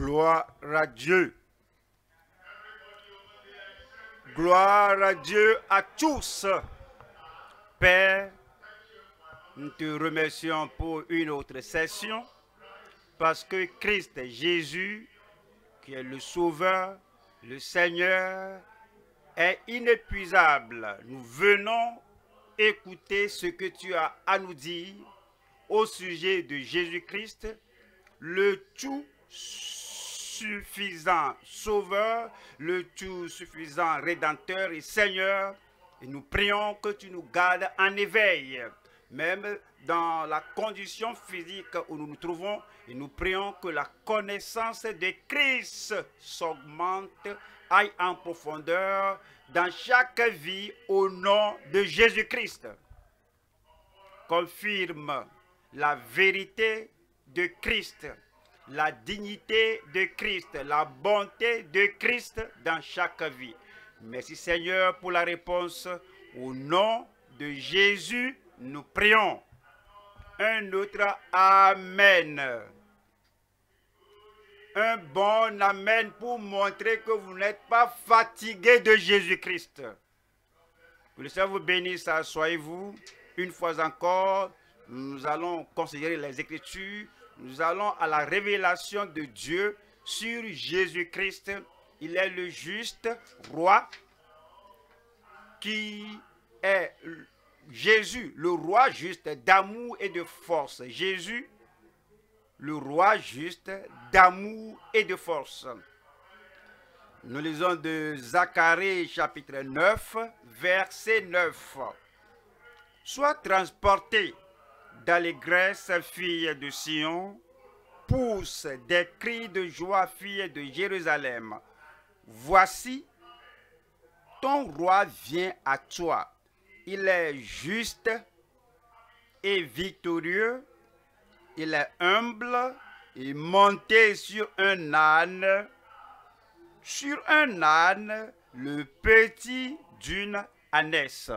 Gloire à Dieu. Gloire à Dieu à tous. Père, nous te remercions pour une autre session parce que Christ Jésus, qui est le Sauveur, le Seigneur, est inépuisable. Nous venons écouter ce que tu as à nous dire au sujet de Jésus-Christ, le tout suffisant Sauveur, le tout suffisant Rédempteur et Seigneur. Et nous prions que tu nous gardes en éveil, même dans la condition physique où nous nous trouvons. Et nous prions que la connaissance de Christ s'augmente, aille en profondeur dans chaque vie au nom de Jésus-Christ. Confirme la vérité de Christ, la dignité de Christ, la bonté de Christ dans chaque vie. Merci Seigneur pour la réponse. Au nom de Jésus, nous prions. Un autre Amen. Un bon Amen pour montrer que vous n'êtes pas fatigué de Jésus-Christ. Que le Seigneur vous bénisse, asseyez-vous. Une fois encore, nous allons considérer les Écritures. Nous allons à la révélation de Dieu sur Jésus-Christ. Il est le juste roi qui est Jésus, le roi juste d'amour et de force. Jésus, le roi juste d'amour et de force. Nous lisons de Zacharie chapitre 9, verset 9. Sois transporté d'allégresse, fille de Sion, pousse des cris de joie, fille de Jérusalem. Voici, ton roi vient à toi. Il est juste et victorieux. Il est humble et monté sur un âne, sur un âne, le petit d'une ânesse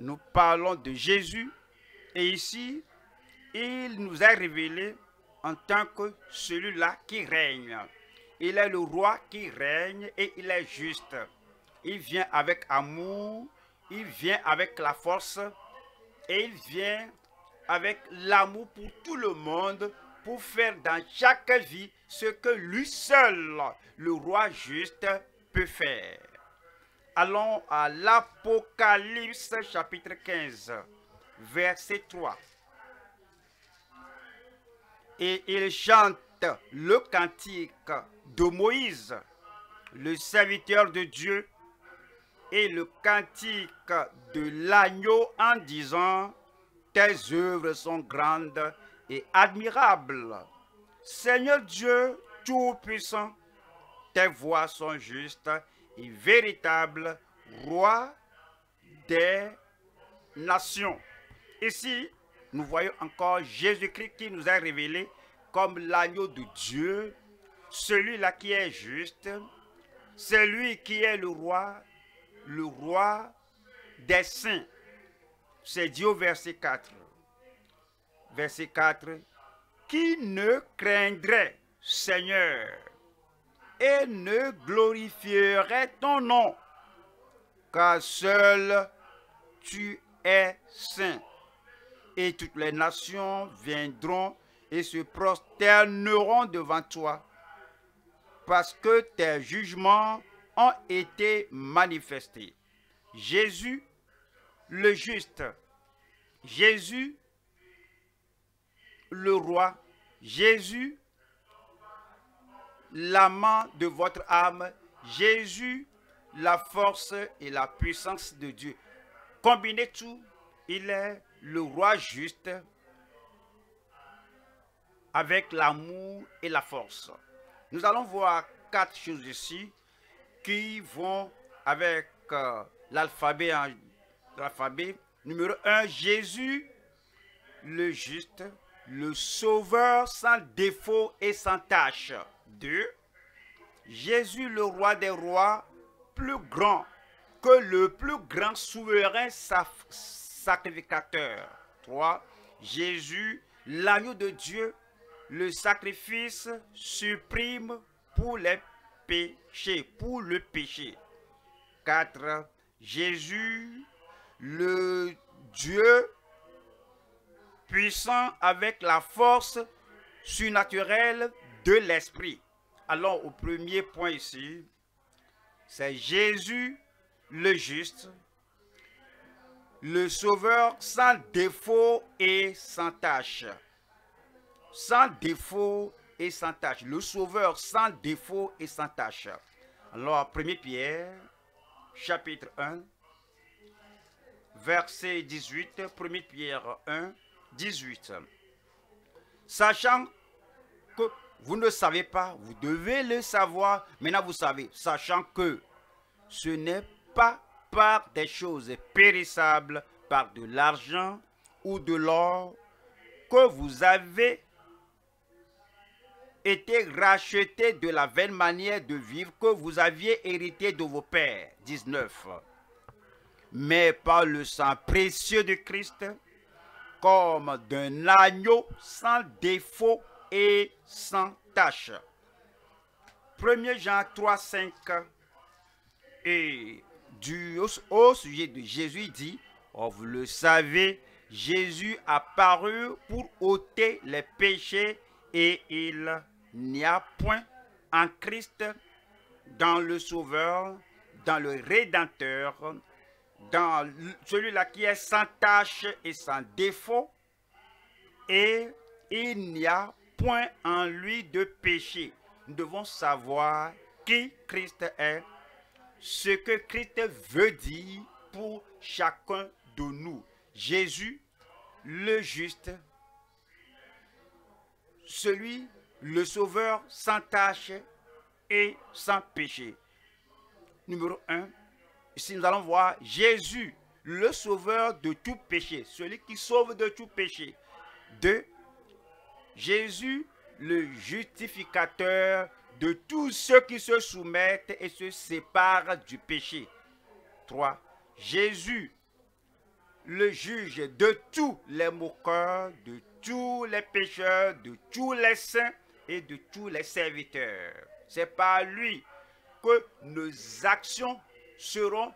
nous parlons de Jésus et ici, il nous est révélé en tant que celui-là qui règne. Il est le roi qui règne et il est juste. Il vient avec amour, il vient avec la force et il vient avec l'amour pour tout le monde pour faire dans chaque vie ce que lui seul, le roi juste, peut faire. Allons à l'Apocalypse chapitre 15, verset 3. Et il chante le cantique de Moïse, le serviteur de Dieu, et le cantique de l'agneau en disant, Tes œuvres sont grandes et admirables. Seigneur Dieu Tout-Puissant, tes voix sont justes véritable roi des nations. Ici, nous voyons encore Jésus-Christ qui nous a révélé comme l'agneau de Dieu, celui-là qui est juste, celui qui est le roi, le roi des saints. C'est dit au verset 4. Verset 4. Qui ne craindrait, Seigneur, et ne glorifierait ton nom, car seul tu es saint. Et toutes les nations viendront et se prosterneront devant toi, parce que tes jugements ont été manifestés. Jésus, le juste, Jésus, le roi, Jésus, l'amant de votre âme, Jésus, la force et la puissance de Dieu. Combinez tout, il est le roi juste avec l'amour et la force. Nous allons voir quatre choses ici qui vont avec euh, l'alphabet. L'alphabet numéro un, Jésus, le juste, le sauveur sans défaut et sans tâche. 2. Jésus, le roi des rois, plus grand que le plus grand souverain sacrificateur. 3. Jésus, l'agneau de Dieu, le sacrifice supprime pour les péchés, pour le péché. 4. Jésus, le Dieu puissant avec la force surnaturelle de l'Esprit. Alors au premier point ici, c'est Jésus le juste, le Sauveur sans défaut et sans tâche. Sans défaut et sans tâche. Le Sauveur sans défaut et sans tâche. Alors, 1 Pierre, chapitre 1, verset 18, 1 Pierre 1, 18. Sachant que vous ne savez pas, vous devez le savoir. Maintenant, vous savez, sachant que ce n'est pas par des choses périssables, par de l'argent ou de l'or, que vous avez été racheté de la vaine manière de vivre que vous aviez hérité de vos pères. 19. Mais par le sang précieux de Christ, comme d'un agneau sans défaut et sans tache. 1 Jean 3, 5 et du, au, sujet de Jésus dit, oh, vous le savez, Jésus a paru pour ôter les péchés et il n'y a point en Christ dans le Sauveur, dans le Rédempteur, dans celui-là qui est sans tache et sans défaut, et il n'y a point en lui de péché. Nous devons savoir qui Christ est, ce que Christ veut dire pour chacun de nous. Jésus, le juste, celui, le sauveur sans tache et sans péché. Numéro 1, ici nous allons voir Jésus, le sauveur de tout péché, celui qui sauve de tout péché. 2. Jésus, le justificateur de tous ceux qui se soumettent et se séparent du péché. 3. Jésus, le juge de tous les moqueurs, de tous les pécheurs, de tous les saints et de tous les serviteurs. C'est par lui que nos actions seront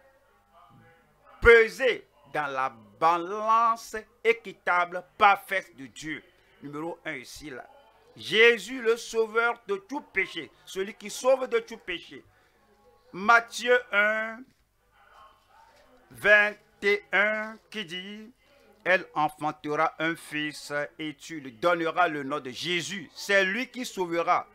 pesées dans la balance équitable, parfaite de Dieu. Numéro 1 ici, là. Jésus, le sauveur de tout péché, celui qui sauve de tout péché. Matthieu 1, 21, qui dit, elle enfantera un fils et tu lui donneras le nom de Jésus. C'est lui qui sauvera.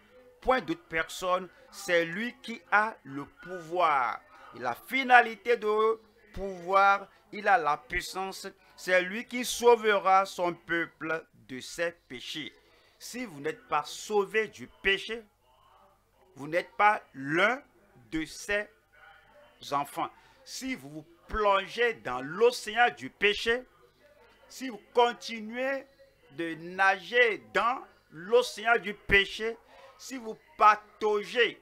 Point d'autre personne, c'est lui qui a le pouvoir. Et la finalité de pouvoir, il a la puissance. C'est lui qui sauvera son peuple de ses péchés si vous n'êtes pas sauvé du péché, vous n'êtes pas l'un de ses enfants. Si vous vous plongez dans l'océan du péché, si vous continuez de nager dans l'océan du péché, si vous pataugez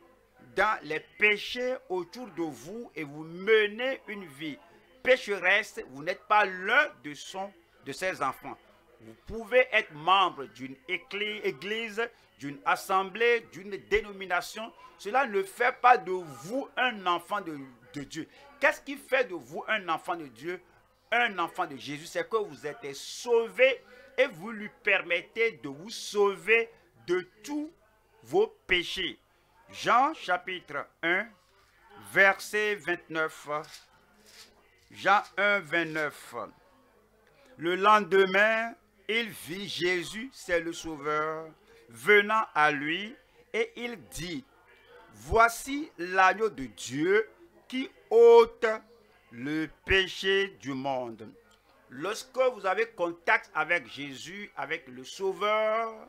dans les péchés autour de vous et vous menez une vie pécheresse, vous n'êtes pas l'un de, son, de ses enfants. Vous pouvez être membre d'une église, d'une assemblée, d'une dénomination. Cela ne fait pas de vous un enfant de, Dieu. Qu'est-ce qui fait de vous un enfant de Dieu, un enfant de Jésus? C'est que vous êtes sauvé et vous lui permettez de vous sauver de tous vos péchés. Jean chapitre 1, verset 29. Jean 1, 29. Le lendemain, il vit Jésus, c'est le Sauveur, venant à lui, et il dit, voici l'agneau de Dieu qui ôte le péché du monde. Lorsque vous avez contact avec Jésus, avec le Sauveur,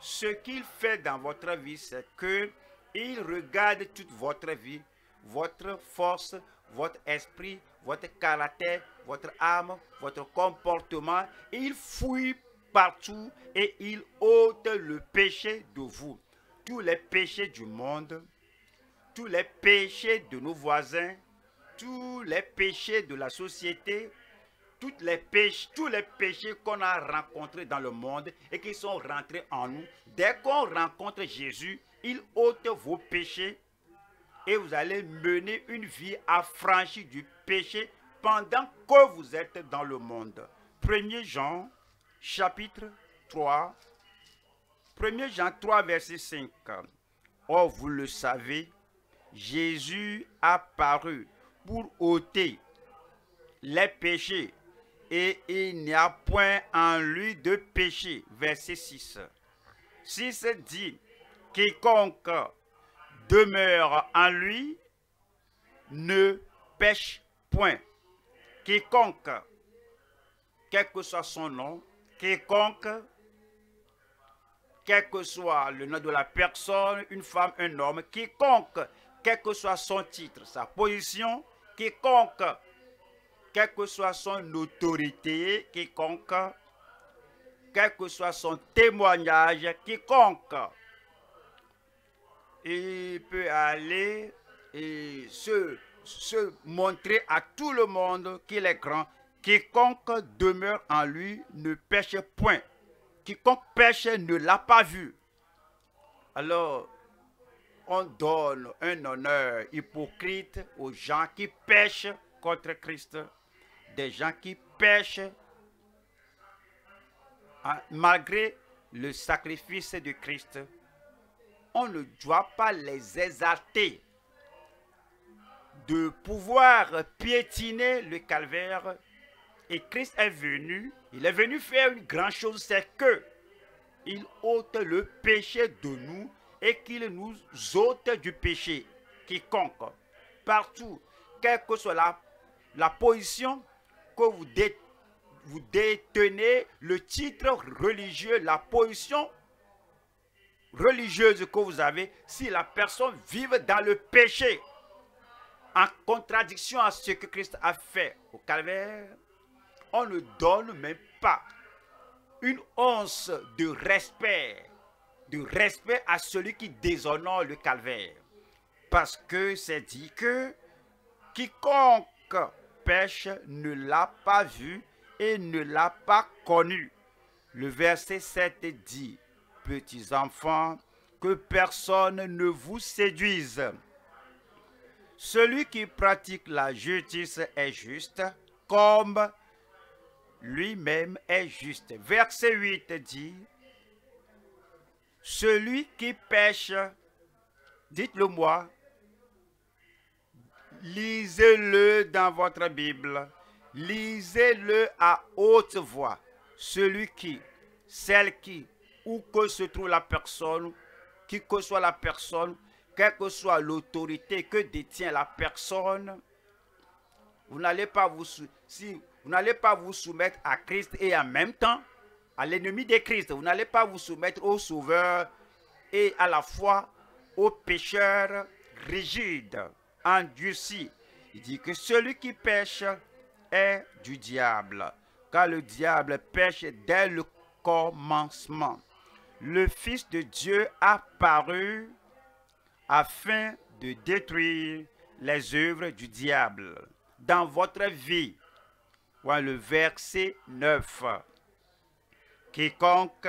ce qu'il fait dans votre vie, c'est que il regarde toute votre vie, votre force, votre esprit, votre caractère, votre âme, votre comportement. Il fouille partout et il ôte le péché de vous. Tous les péchés du monde, tous les péchés de nos voisins, tous les péchés de la société, toutes les péchés, tous les péchés qu'on a rencontrés dans le monde et qui sont rentrés en nous, dès qu'on rencontre Jésus, il ôte vos péchés et vous allez mener une vie affranchie du péché pendant que vous êtes dans le monde. 1 Jean chapitre 3, 1 Jean 3 verset 5. Oh, vous le savez, Jésus a paru pour ôter les péchés et il n'y a point en lui de péché. Verset 6. 6 dit, quiconque demeure en lui ne pêche point. Quiconque, quel que soit son nom, quiconque, quel que soit le nom de la personne, une femme, un homme, quiconque, quel que soit son titre, sa position, quiconque, quelle que soit son autorité, quiconque, quel que soit son témoignage, quiconque, il peut aller et se, montrer à tout le monde qu'il est grand. Quiconque demeure en lui ne pêche point. Quiconque pêche ne l'a pas vu. Alors, on donne un honneur hypocrite aux gens qui pêchent contre Christ, des gens qui pêchent malgré le sacrifice de Christ on ne doit pas les exalter de pouvoir piétiner le calvaire. Et Christ est venu, il est venu faire une grande chose, c'est que il ôte le péché de nous et qu'il nous ôte du péché. Quiconque, partout, quelle que soit la, position que vous, vous détenez, le titre religieux, la position religieuse que vous avez, si la personne vive dans le péché, en contradiction à ce que Christ a fait au calvaire, on ne donne même pas une once de respect, de respect à celui qui déshonore le calvaire. Parce que c'est dit que quiconque pêche ne l'a pas vu et ne l'a pas connu. Le verset 7 dit, petits enfants, que personne ne vous séduise. Celui qui pratique la justice est juste, comme lui-même est juste. Verset 8 dit, celui qui pêche, dites-le moi, lisez-le dans votre Bible, lisez-le à haute voix. Celui qui, celle qui où que se trouve la personne, qui que soit la personne, quelle que soit l'autorité que détient la personne, vous n'allez pas vous, soumettre à Christ et en même temps à l'ennemi de Christ. Vous n'allez pas vous soumettre au Sauveur et à la fois au pécheur rigide, endurci. Il dit que celui qui pêche est du diable, car le diable pêche dès le commencement le Fils de Dieu a paru afin de détruire les œuvres du diable dans votre vie. Voilà le verset 9. Quiconque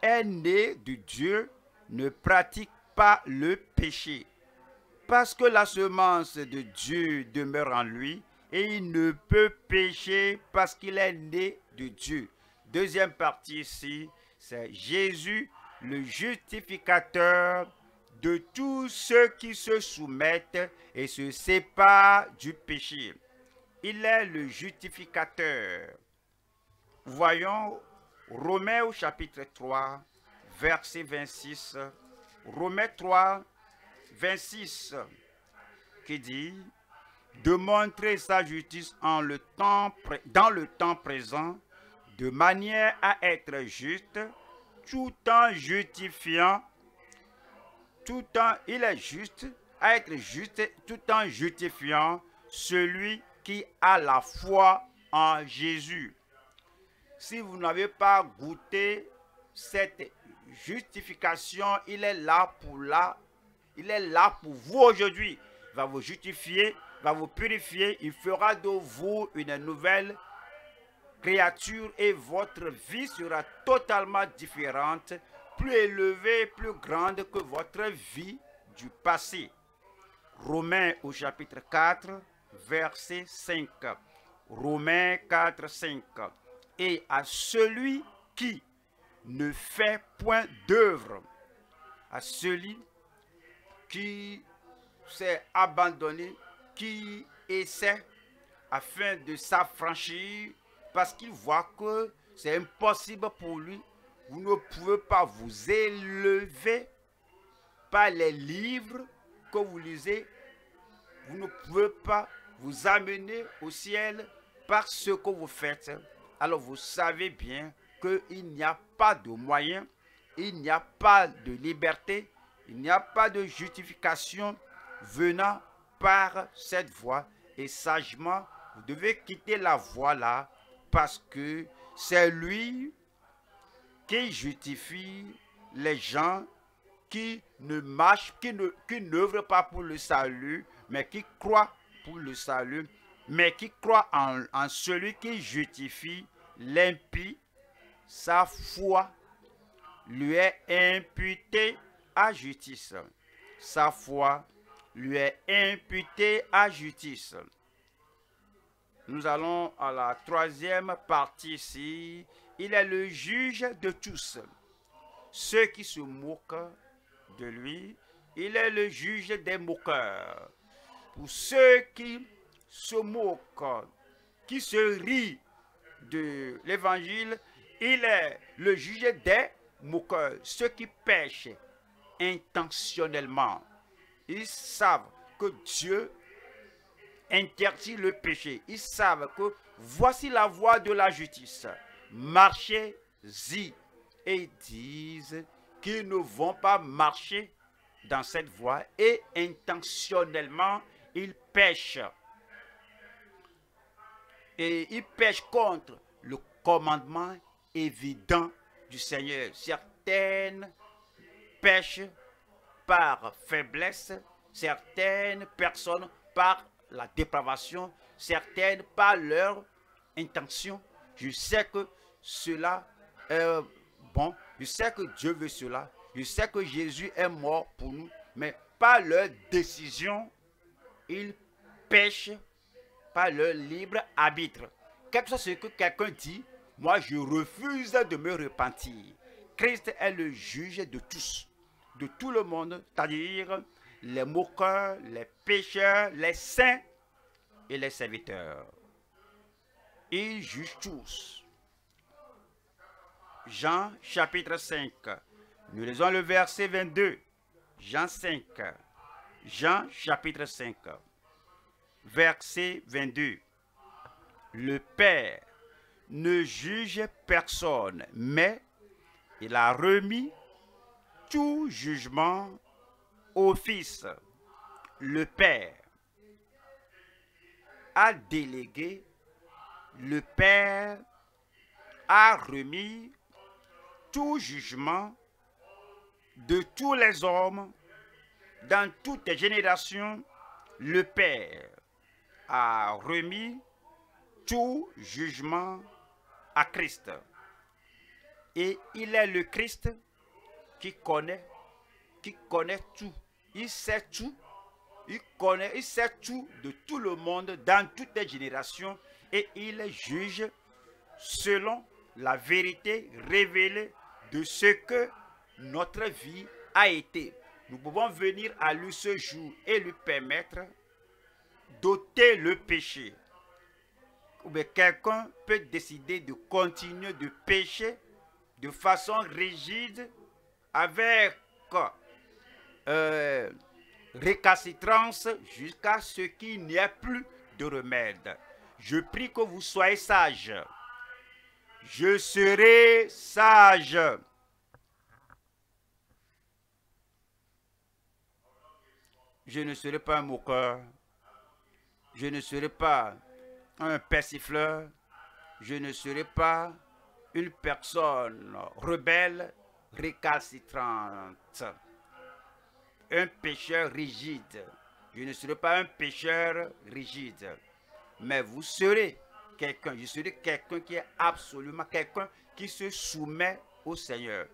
est né de Dieu ne pratique pas le péché, parce que la semence de Dieu demeure en lui, et il ne peut pécher parce qu'il est né de Dieu. Deuxième partie ici, c'est Jésus le justificateur de tous ceux qui se soumettent et se séparent du péché. Il est le justificateur. Voyons Romains au chapitre 3, verset 26. Romains 3, 26, qui dit de montrer sa justice dans le temps présent de manière à être juste, tout en justifiant, tout en, il est juste, à être juste, tout en justifiant celui qui a la foi en Jésus. Si vous n'avez pas goûté cette justification, il est là pour là, il est là pour vous aujourd'hui. Va vous justifier, va vous purifier, il fera de vous une nouvelle créature et votre vie sera totalement différente, plus élevée, plus grande que votre vie du passé. Romains au chapitre 4, verset 5. Romains 4, 5. Et à celui qui ne fait point d'œuvre, à celui qui s'est abandonné, qui essaie afin de s'affranchir parce qu'il voit que c'est impossible pour lui. Vous ne pouvez pas vous élever par les livres que vous lisez. Vous ne pouvez pas vous amener au ciel par ce que vous faites. Alors vous savez bien qu'il n'y a pas de moyen, il n'y a pas de liberté, il n'y a pas de justification venant par cette voie. Et sagement, vous devez quitter la voie là parce que c'est lui qui justifie les gens qui ne marchent, qui ne qui n'œuvrent pas pour le salut, mais qui croient pour le salut, mais qui croient en, en celui qui justifie l'impie, sa foi lui est imputée à justice. Sa foi lui est imputée à justice. Nous allons à la troisième partie ici. Il est le juge de tous. Ceux qui se moquent de lui, il est le juge des moqueurs. Pour ceux qui se moquent, qui se rient de l'évangile, il est le juge des moqueurs, ceux qui pêchent intentionnellement. Ils savent que Dieu interdit le péché. Ils savent que voici la voie de la justice. Marchez-y. Et ils disent qu'ils ne vont pas marcher dans cette voie et intentionnellement ils pêchent. Et ils pêchent contre le commandement évident du Seigneur. Certaines pêchent par faiblesse, certaines personnes par la dépravation, certaines par leur intention. Je sais que cela est bon, je sais que Dieu veut cela, je sais que Jésus est mort pour nous, mais par leur décision, ils pêchent par leur libre arbitre. Quel que soit ce que quelqu'un dit, moi je refuse de me repentir. Christ est le juge de tous, de tout le monde, c'est-à-dire les moqueurs, les pécheurs, les saints et les serviteurs. Il juge tous. Jean chapitre 5. Nous lisons le verset 22. Jean 5. Jean chapitre 5. Verset 22. Le Père ne juge personne, mais il a remis tout jugement au Fils. Le Père a délégué, le Père a remis tout jugement de tous les hommes dans toutes les générations. Le Père a remis tout jugement à Christ. Et il est le Christ qui connaît, qui connaît tout. Il sait tout. Il connaît, il sait tout de tout le monde dans toutes les générations. Et il juge selon la vérité révélée de ce que notre vie a été. Nous pouvons venir à lui ce jour et lui permettre d'ôter le péché bien quelqu'un peut décider de continuer de pécher de façon rigide avec euh, jusqu'à ce qu'il n'y ait plus de remède. Je prie que vous soyez sages. Je serai sage. Je ne serai pas un moqueur. Je ne serai pas un persifleur, je ne serai pas une personne rebelle, récalcitrante, un pécheur rigide. Je ne serai pas un pécheur rigide, mais vous serez quelqu'un. Je serai quelqu'un qui est absolument quelqu'un qui se soumet au Seigneur.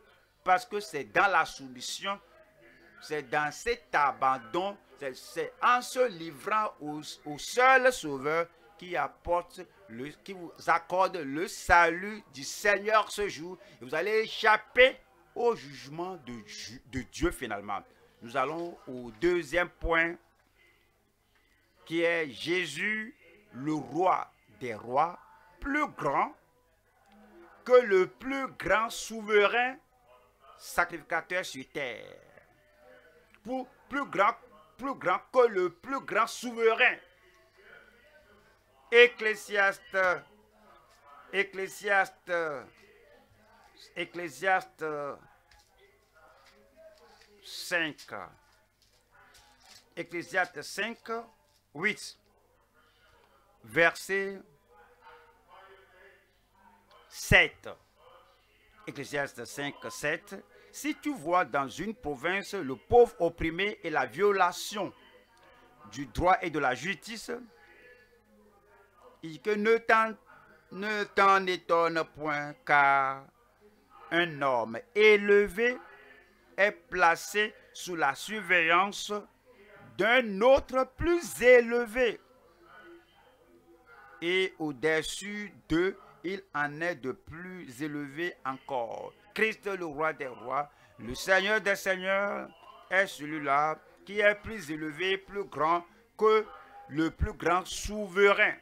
Parce que c'est dans la soumission, c'est dans cet abandon, c'est en se livrant au, seul Sauveur qui apporte qui vous accorde le salut du Seigneur ce jour. Et vous allez échapper au jugement de Dieu finalement. Nous allons au deuxième point qui est Jésus, le roi des rois, plus grand que le plus grand souverain sacrificateur sur terre. Plus grand, plus grand que le plus grand souverain. Ecclésiaste, Ecclésiaste, Ecclésiaste 5. Ecclésiaste 5, 8. Verset 7. Ecclésiaste 5, 7. Si tu vois dans une province le pauvre opprimé et la violation du droit et de la justice, et que ne t'en étonne point, car un homme élevé est placé sous la surveillance d'un autre plus élevé. Et au-dessus d'eux, il en est de plus élevé encore. Christ, le roi des rois, le Seigneur des seigneurs, est celui-là qui est plus élevé, plus grand que le plus grand souverain.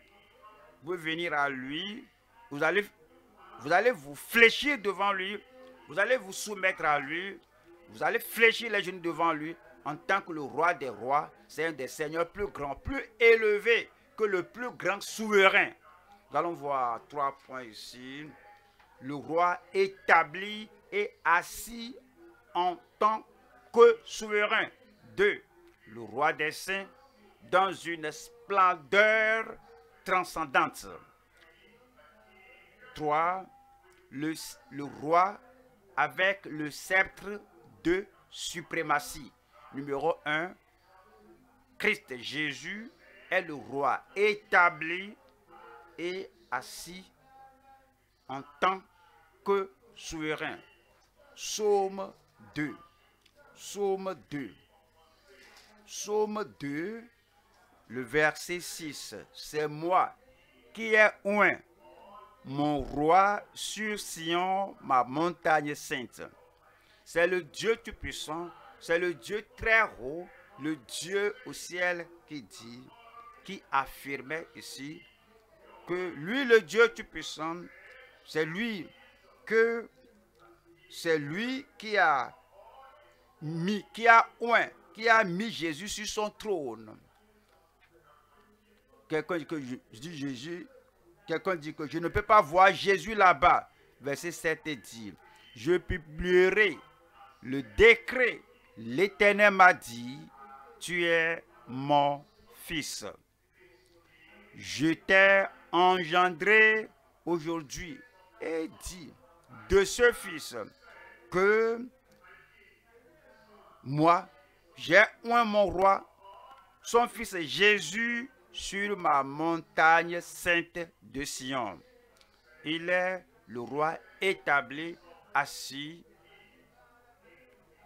Vous venir à lui, vous allez, vous allez vous fléchir devant lui, vous allez vous soumettre à lui, vous allez fléchir les genoux devant lui en tant que le roi des rois. C'est un des seigneurs plus grands, plus élevés que le plus grand souverain. Nous allons voir trois points ici. Le roi établi et assis en tant que souverain. Deux, le roi des saints dans une splendeur transcendante. Trois, le, le roi avec le sceptre de suprématie. Numéro 1, Christ Jésus est le roi établi et assis en tant que souverain. Psaume 2. Psaume 2. Psaume 2, le verset 6. C'est moi qui ai oint mon roi sur Sion, ma montagne sainte. C'est le Dieu Tout-Puissant, c'est le Dieu très haut, le Dieu au ciel qui dit, qui affirmait ici que lui, le Dieu Tout-Puissant, c'est lui que c'est lui qui a mis, qui a qui a mis Jésus sur son trône. Quelqu'un dit que je, dis Jésus, quelqu'un dit que je ne peux pas voir Jésus là-bas. Verset 7 dit, je publierai le décret, l'Éternel m'a dit, tu es mon fils. Je t'ai engendré aujourd'hui et dit de ce fils que moi, j'ai un mon roi, son fils Jésus, sur ma montagne sainte de Sion. Il est le roi établi, assis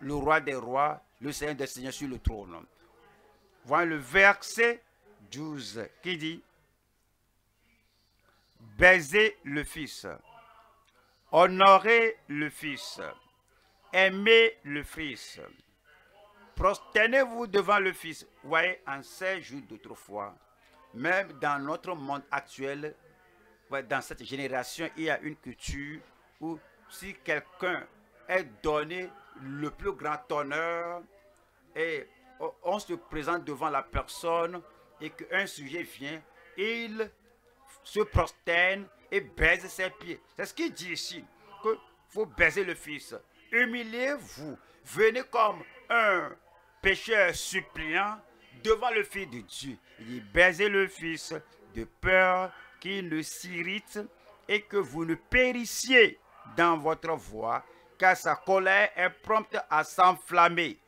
le roi des rois, le Seigneur des seigneurs sur le trône. Voilà le verset 12 qui dit Baisez le Fils, honorez le Fils, aimez le Fils, prosternez-vous devant le Fils. Voyez, en ces jours d'autrefois, même dans notre monde actuel, dans cette génération, il y a une culture où si quelqu'un est donné le plus grand honneur et on se présente devant la personne et qu'un sujet vient, il se prosterne et baise ses pieds. C'est ce qu'il dit ici, que faut baiser le Fils. Humiliez-vous, venez comme un pécheur suppliant devant le Fils de Dieu. Il dit, baisez le Fils de peur qu'il ne s'irrite et que vous ne périssiez dans votre voie car sa colère est prompte à s'enflammer.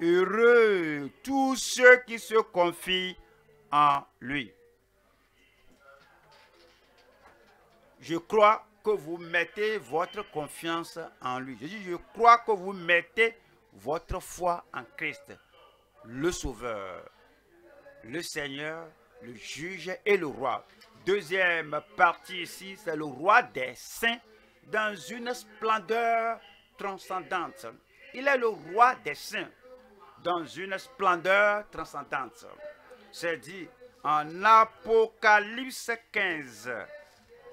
Heureux tous ceux qui se confient en lui. je crois que vous mettez votre confiance en lui. Je dis, je crois que vous mettez votre foi en Christ, le Sauveur, le Seigneur, le juge et le roi. Deuxième partie ici, c'est le roi des saints dans une splendeur transcendante. Il est le roi des saints dans une splendeur transcendante. C'est dit en Apocalypse 15.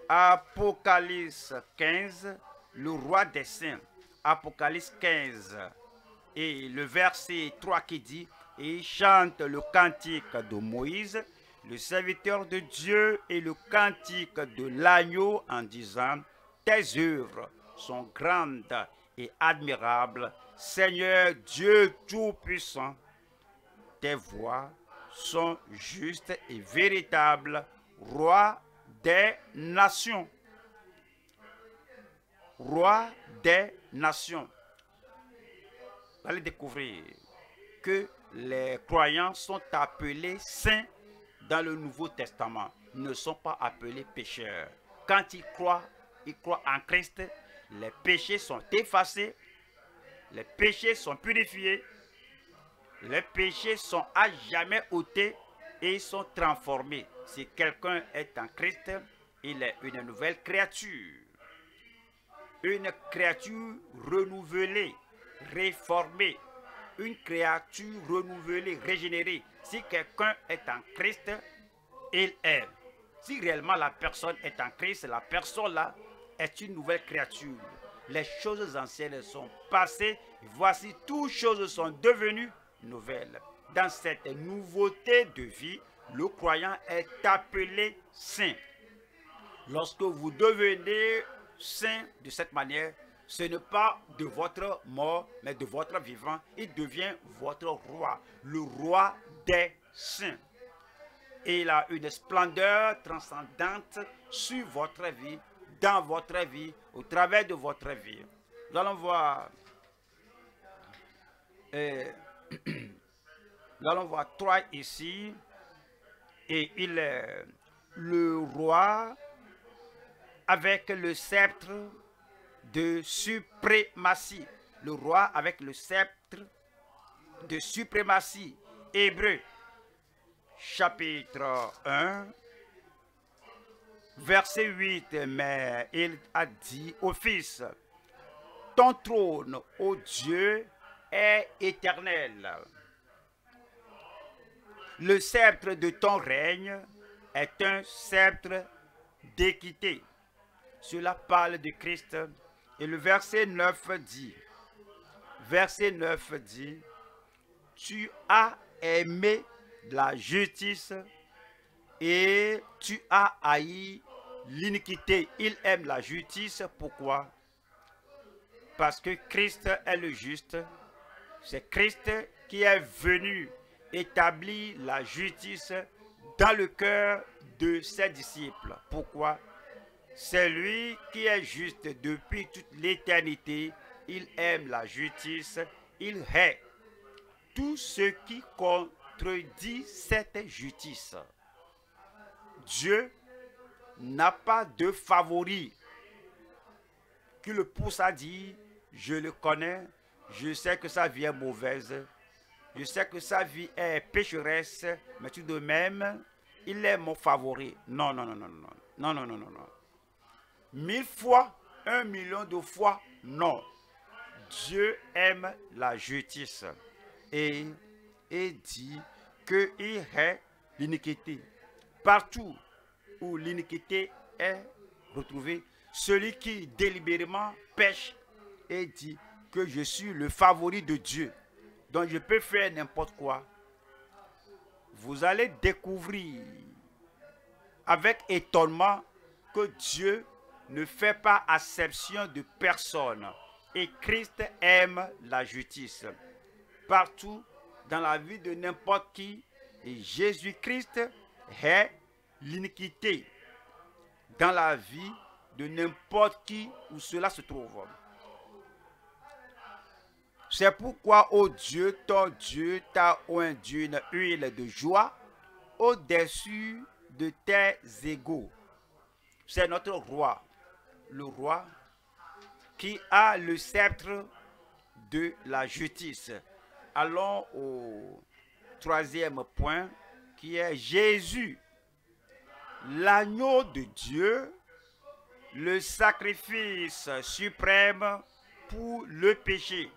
Apocalypse 15, le roi des saints. Apocalypse 15. Et le verset 3 qui dit, et il chante le cantique de Moïse, le serviteur de Dieu, et le cantique de l'agneau en disant, tes œuvres sont grandes et admirables, Seigneur Dieu Tout-Puissant. Tes voix sont justes et véritables, Roi des nations. Roi des nations. Vous allez découvrir que les croyants sont appelés saints dans le Nouveau Testament. Ne sont pas appelés pécheurs. Quand ils croient, ils croient en Christ, les péchés sont effacés, les péchés sont purifiés, les péchés sont à jamais ôtés et sont transformés. Si quelqu'un est en Christ, il est une nouvelle créature. Une créature renouvelée, réformée. Une créature renouvelée, régénérée. Si quelqu'un est en Christ, il est. Si réellement la personne est en Christ, la personne là est une nouvelle créature. Les choses anciennes sont passées. Voici, toutes choses sont devenues nouvelles. Dans cette nouveauté de vie, le croyant est appelé saint. Lorsque vous devenez saint de cette manière, ce n'est pas de votre mort, mais de votre vivant. Il devient votre roi, le roi des saints. Et il a une splendeur transcendante sur votre vie, dans votre vie, au travers de votre vie. Nous allons voir, euh, nous allons voir trois ici. Et il est le roi avec le sceptre de suprématie. Le roi avec le sceptre de suprématie. Hébreu, chapitre 1, verset 8. Mais il a dit au Fils, ton trône, ô Dieu, est éternel. Le sceptre de ton règne est un sceptre d'équité. Cela parle de Christ. Et le verset 9 dit, verset 9 dit, tu as aimé la justice et tu as haï l'iniquité. Il aime la justice. Pourquoi? Parce que Christ est le juste. C'est Christ qui est venu établir la justice dans le cœur de ses disciples. Pourquoi? C'est lui qui est juste depuis toute l'éternité. Il aime la justice. Il hait tout ce qui contredit cette justice. Dieu n'a pas de favori qui le pousse à dire, je le connais, je sais que sa vie est mauvaise, je sais que sa vie est pécheresse, mais tout de même, il est mon favori. Non, non, non, non, non, non, non, non, non. Mille fois, un million de fois, non. Dieu aime la justice et, et dit qu'il est l'iniquité. Partout l'iniquité est retrouvée, celui qui délibérément pêche et dit que je suis le favori de Dieu donc je peux faire n'importe quoi, vous allez découvrir avec étonnement que Dieu ne fait pas acception de personne. Et Christ aime la justice. Partout dans la vie de n'importe qui, Jésus-Christ est l'iniquité dans la vie de n'importe qui où cela se trouve. C'est pourquoi, ô Dieu, ton Dieu t'a oint d'une huile de joie au-dessus de tes égaux. C'est notre roi. Le roi qui a le sceptre de la justice. Allons au troisième point qui est Jésus, l'agneau de Dieu, le sacrifice suprême pour le péché.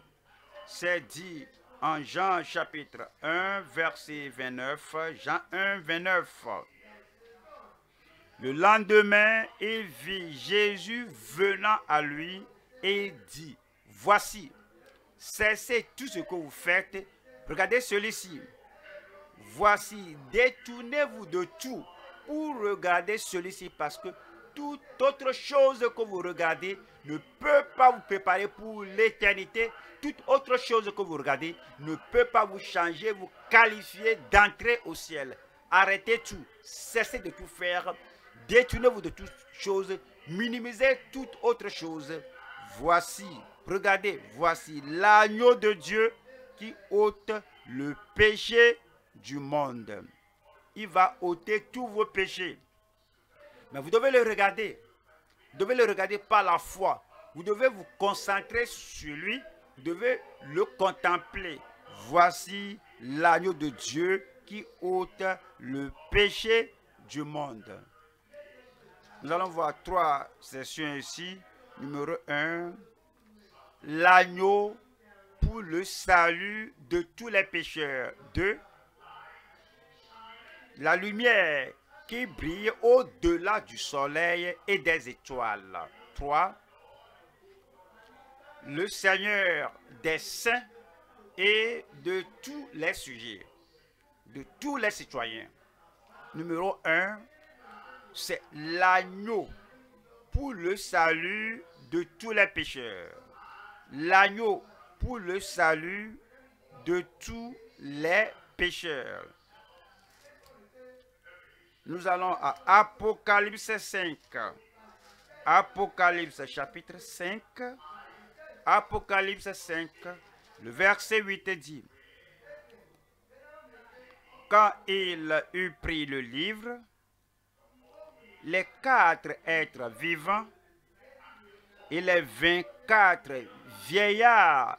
C'est dit en Jean chapitre 1, verset 29, Jean 1, 29. Le lendemain, il vit Jésus venant à lui et dit, voici, cessez tout ce que vous faites, regardez celui-ci. Voici, détournez-vous de tout pour regarder celui-ci parce que toute autre chose que vous regardez ne peut pas vous préparer pour l'éternité. Toute autre chose que vous regardez ne peut pas vous changer, vous qualifier d'entrer au ciel. Arrêtez tout, cessez de tout faire, détournez-vous de toutes choses, minimisez toute autre chose. Voici, regardez, voici l'agneau de Dieu qui ôte le péché du monde. Il va ôter tous vos péchés. Mais vous devez le regarder. Vous devez le regarder par la foi. Vous devez vous concentrer sur lui. Vous devez le contempler. Voici l'agneau de Dieu qui ôte le péché du monde. Nous allons voir trois sessions ici. Numéro 1, l'agneau pour le salut de tous les pécheurs. 2, la lumière qui brille au-delà du soleil et des étoiles. 3. Le Seigneur des saints et de tous les sujets, de tous les citoyens. Numéro 1, c'est l'agneau pour le salut de tous les pécheurs. L'agneau pour le salut de tous les pécheurs. Nous allons à Apocalypse 5. Apocalypse chapitre 5. Apocalypse 5, le verset 8 dit, Quand il eut pris le livre, les quatre êtres vivants et les vingt-quatre vieillards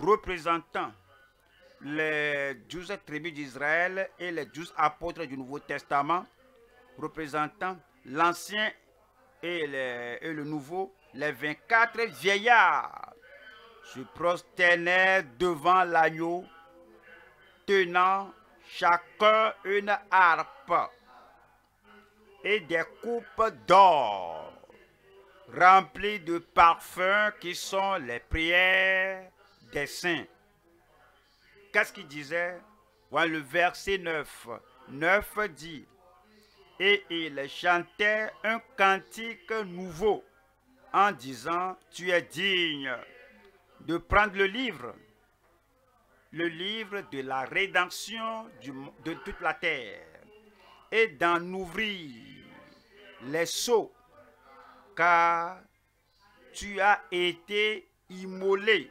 représentant les douze tribus d'Israël et les douze apôtres du Nouveau Testament, représentant l'Ancien et, le Nouveau, les 24 vieillards se prosternèrent devant l'agneau, tenant chacun une harpe et des coupes d'or remplies de parfums qui sont les prières des saints. Qu'est-ce qu'il disait? Voilà, Le verset 9. 9 dit, et il chantait un cantique nouveau en disant, tu es digne de prendre le livre, le livre de la rédemption de toute la terre, et d'en ouvrir les sceaux, car tu as été immolé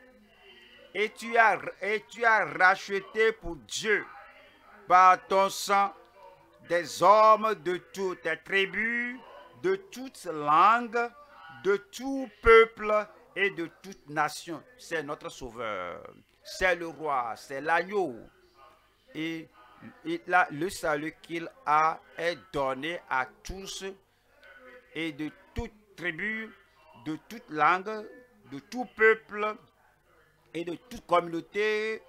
et tu as, racheté pour Dieu par ton sang des hommes de toutes tribus, de toutes langues, de tout peuple et de toute nation. C'est notre Sauveur, c'est le roi, c'est l'agneau. Et, le salut qu'il a est donné à tous et de toute tribu, de toute langue, de tout peuple de toute communauté,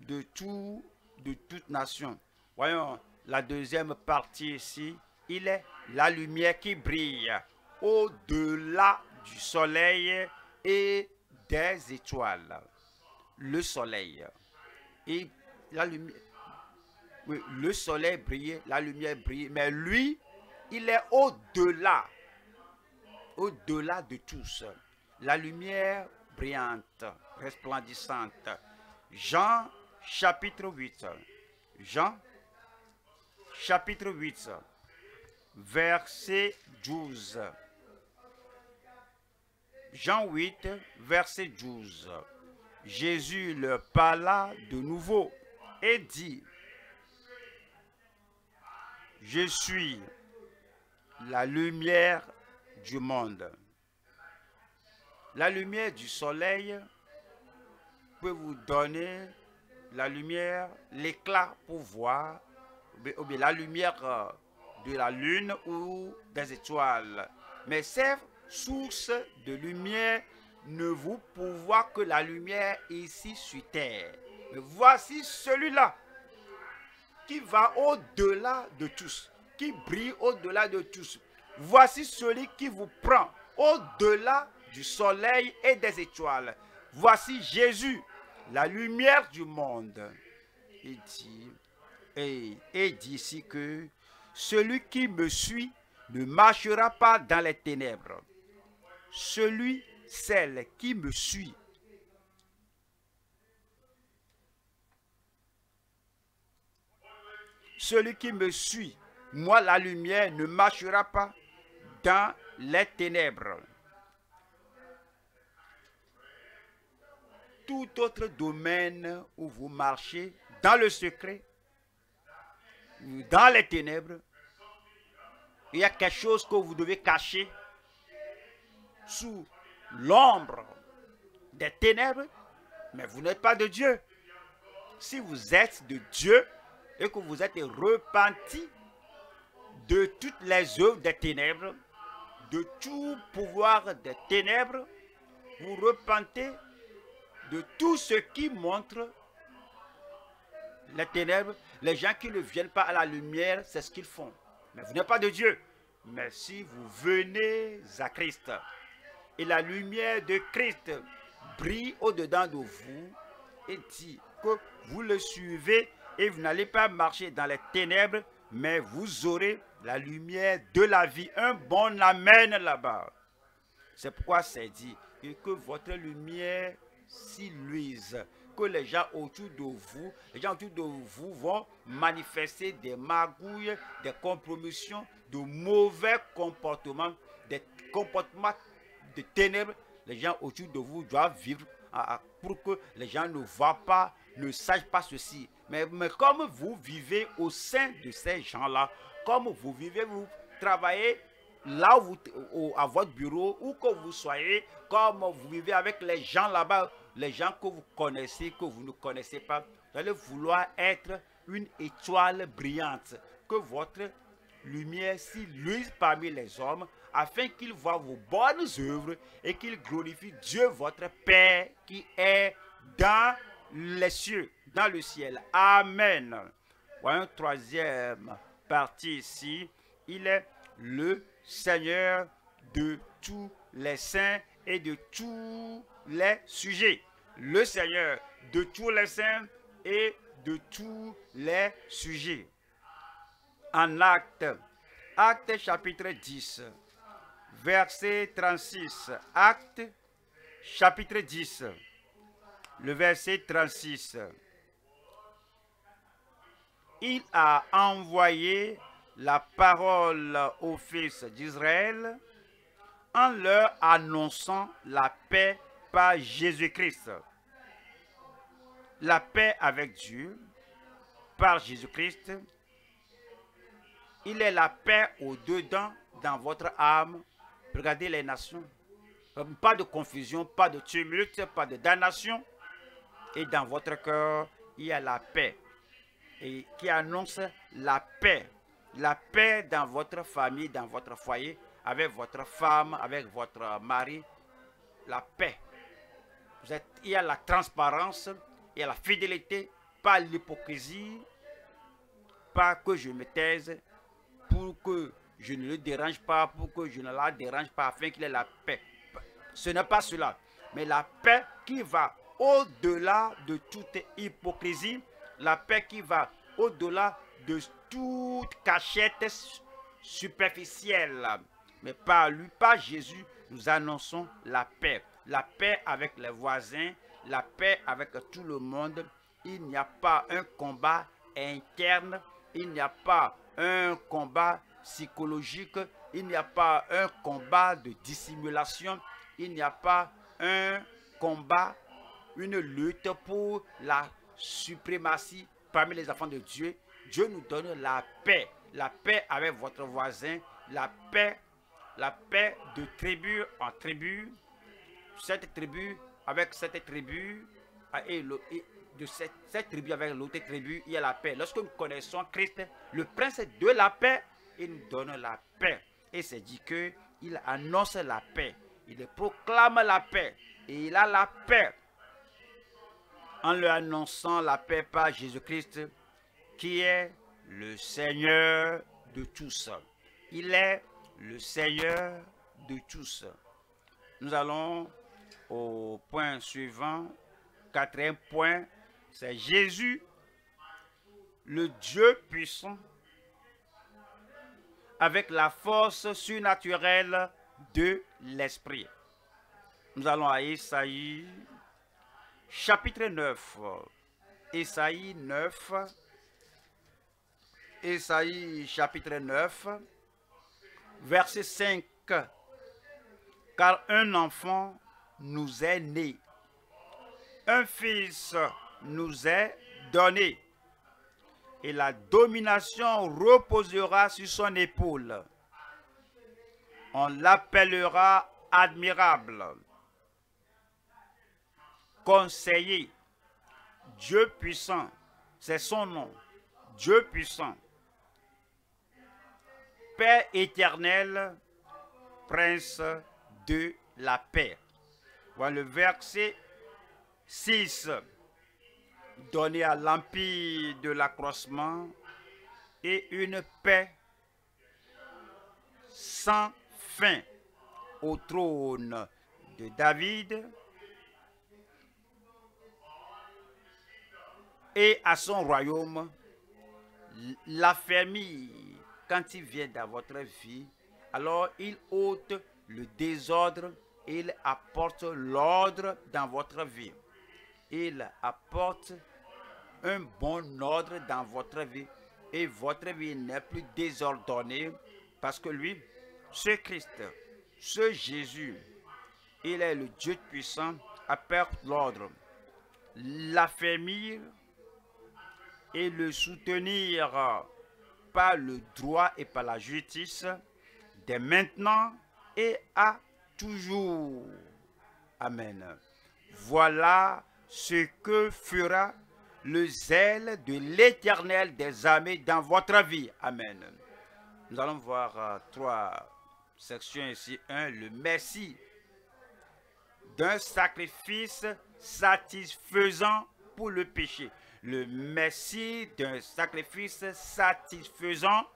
de, tout, de toute nation. Voyons la deuxième partie ici. Il est la lumière qui brille au-delà du soleil et des étoiles. Le soleil. Et la lumière. Le soleil brille, la lumière brille, mais lui, il est au-delà, au-delà de tous. La lumière brillante, resplendissante. Jean chapitre 8. Jean chapitre 8, verset 12. Jean 8, verset 12. Jésus leur parla de nouveau et dit, Je suis la lumière du monde. La lumière du soleil peut vous donner la lumière, l'éclat pour voir, ou la lumière euh, de la lune ou des étoiles. Mais ces sources de lumière ne vous pouvoir que la lumière ici sur terre. Mais voici celui-là qui va au-delà de tous, qui brille au-delà de tous. Voici celui qui vous prend au-delà du soleil et des étoiles. Voici Jésus, la lumière du monde. Il dit, et, et dit ici que celui qui me suit ne marchera pas dans les ténèbres. Celui, celle qui me suit. Celui qui me suit, moi la lumière, ne marchera pas dans les ténèbres. Tout autre domaine où vous marchez, dans le secret, dans les ténèbres, il y a quelque chose que vous devez cacher sous l'ombre des ténèbres, mais vous n'êtes pas de Dieu. Si vous êtes de Dieu et que vous êtes repenti de toutes les œuvres des ténèbres, de tout pouvoir des ténèbres, vous repentez de tout ce qui montre les ténèbres, les gens qui ne viennent pas à la lumière, c'est ce qu'ils font. Mais vous n'êtes pas de Dieu. Mais si vous venez à Christ et la lumière de Christ brille au-dedans de vous et dit que vous le suivez et vous n'allez pas marcher dans les ténèbres, mais vous aurez la lumière de la vie. Un bon amène là-bas. C'est pourquoi c'est dit que votre lumière s'illuise que les gens autour de vous, les gens autour de vous vont manifester des magouilles, des compromissions, de mauvais comportements, des comportements de ténèbres. Les gens autour de vous doivent vivre pour que les gens ne voient pas, ne sachent pas ceci. Mais, mais comme vous vivez au sein de ces gens-là, comme vous vivez, vous travaillez là où vous, à votre bureau, où que vous soyez, comme vous vivez avec les gens là-bas, les gens que vous connaissez, que vous ne connaissez pas, vous allez vouloir être une étoile brillante, que votre lumière s'illumise parmi les hommes, afin qu'ils voient vos bonnes œuvres et qu'ils glorifient Dieu, votre Père, qui est dans les cieux, dans le ciel. Amen. Voyons troisième partie ici. Il est le Seigneur de tous les saints et de tous les sujets. Le Seigneur de tous les saints et de tous les sujets. En acte, acte chapitre 10, verset 36. Acte chapitre 10, le verset 36. Il a envoyé la parole aux fils d'Israël en leur annonçant la paix par Jésus-Christ. La paix avec Dieu par Jésus-Christ. Il est la paix au-dedans dans votre âme. Regardez les nations. Pas de confusion, pas de tumulte, pas de damnation. Et dans votre cœur, il y a la paix. Et qui annonce la paix. La paix dans votre famille, dans votre foyer, avec votre femme, avec votre mari. La paix. Il y a la transparence, il y a la fidélité, pas l'hypocrisie, pas que je me taise pour que je ne le dérange pas, pour que je ne la dérange pas, afin qu'il ait la paix. Ce n'est pas cela, mais la paix qui va au-delà de toute hypocrisie, la paix qui va au-delà de toute cachette superficielle. Mais par lui, par Jésus, nous annonçons la paix. La paix avec les voisins, la paix avec tout le monde. Il n'y a pas un combat interne, il n'y a pas un combat psychologique, il n'y a pas un combat de dissimulation, il n'y a pas un combat, une lutte pour la suprématie parmi les enfants de Dieu. Dieu nous donne la paix, la paix avec votre voisin, la paix, la paix de tribu en tribu, cette tribu avec cette tribu, et, de cette, cette tribu avec l'autre tribu, il y a la paix. Lorsque nous connaissons Christ, le prince de la paix, il nous donne la paix. Et c'est dit que il annonce la paix, il proclame la paix, et il a la paix en lui annonçant la paix par Jésus-Christ, qui est le Seigneur de tous. Il est le Seigneur de tous. Nous allons au point suivant, quatrième point, c'est Jésus, le Dieu puissant, avec la force surnaturelle de l'Esprit. Nous allons à Isaïe chapitre 9. Isaïe 9. Isaïe chapitre 9, verset 5. Car un enfant nous est né, un fils nous est donné, et la domination reposera sur son épaule. On l'appellera admirable conseiller, Dieu puissant, c'est son nom, Dieu puissant, Père éternel, Prince de la paix. Voilà le verset 6. Donné à l'empire de l'accroissement et une paix sans fin au trône de David et à son royaume, la famille, quand il vient dans votre vie, alors il ôte le désordre, il apporte l'ordre dans votre vie. Il apporte un bon ordre dans votre vie et votre vie n'est plus désordonnée parce que lui, ce Christ, ce Jésus, il est le Dieu puissant, apporte l'ordre. L'affermir, et le soutenir par le droit et par la justice dès maintenant et à toujours. Amen. Voilà ce que fera le zèle de l'éternel des armées dans votre vie. Amen. Nous allons voir euh, trois sections ici. Un, le merci d'un sacrifice satisfaisant pour le péché le Messie d'un sacrifice satisfaisant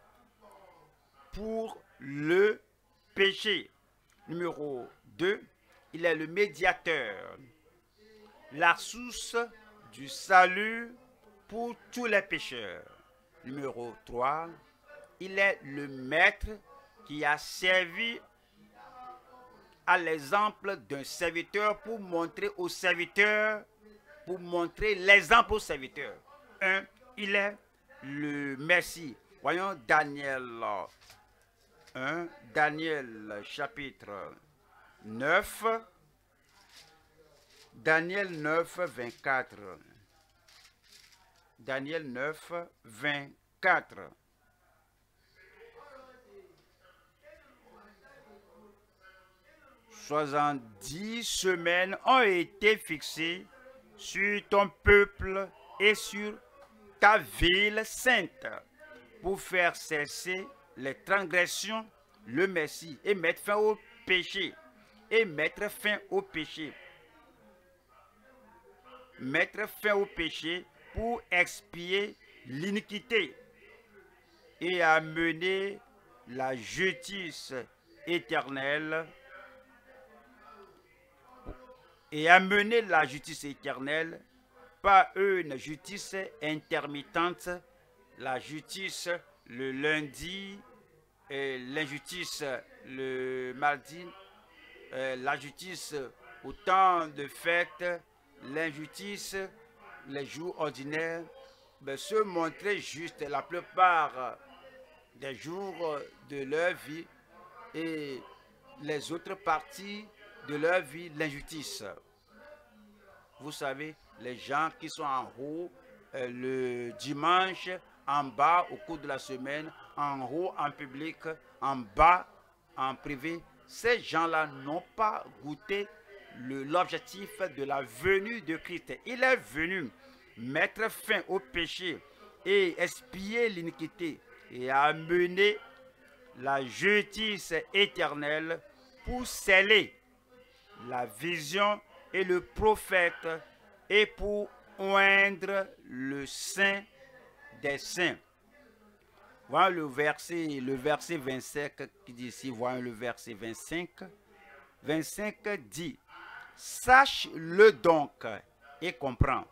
pour le péché. Numéro 2, il est le médiateur, la source du salut pour tous les pécheurs. Numéro 3, il est le maître qui a servi à l'exemple d'un serviteur pour montrer au serviteur pour montrer l'exemple aux serviteurs. Un, il est le Messie. Voyons Daniel 1, Daniel chapitre 9, Daniel 9, 24. Daniel 9, 24. Soixante-dix semaines ont été fixées sur ton peuple et sur ta ville sainte pour faire cesser les transgressions, le Messie, et mettre fin au péché. Et mettre fin au péché. Mettre fin au péché pour expier l'iniquité et amener la justice éternelle et amener la justice éternelle par une justice intermittente, la justice le lundi, l'injustice le mardi, euh, la justice au temps de fête, l'injustice les jours ordinaires, ben, se montrer juste la plupart des jours de leur vie et les autres parties de leur vie l'injustice. Vous savez, les gens qui sont en haut euh, le dimanche, en bas au cours de la semaine, en haut, en public, en bas, en privé, ces gens-là n'ont pas goûté l'objectif de la venue de Christ. Il est venu mettre fin au péché et expier l'iniquité et amener la justice éternelle pour sceller la vision et le prophète et pour oindre le saint des le verset, le verset 25 qui dit ici, voilà le verset 25. 25 dit, sache-le donc et comprends.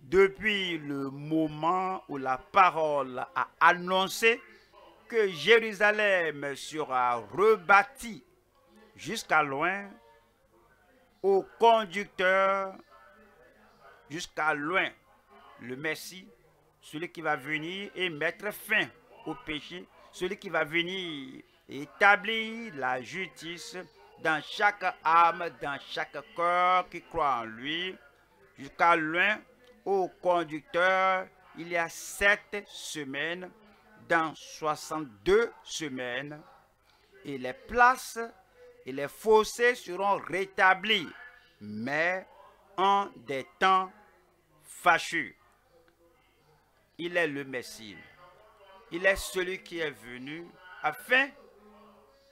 Depuis le moment où la parole a annoncé que Jérusalem sera rebâtie jusqu'à loin, au conducteur, jusqu'à loin, le Messie, celui qui va venir et mettre fin au péché, celui qui va venir établir la justice dans chaque âme, dans chaque cœur qui croit en lui, jusqu'à loin, au conducteur, il y a sept semaines, dans 62 semaines, et les places et les fossés seront rétablis, mais en des temps fâcheux. Il est le Messie. Il est celui qui est venu afin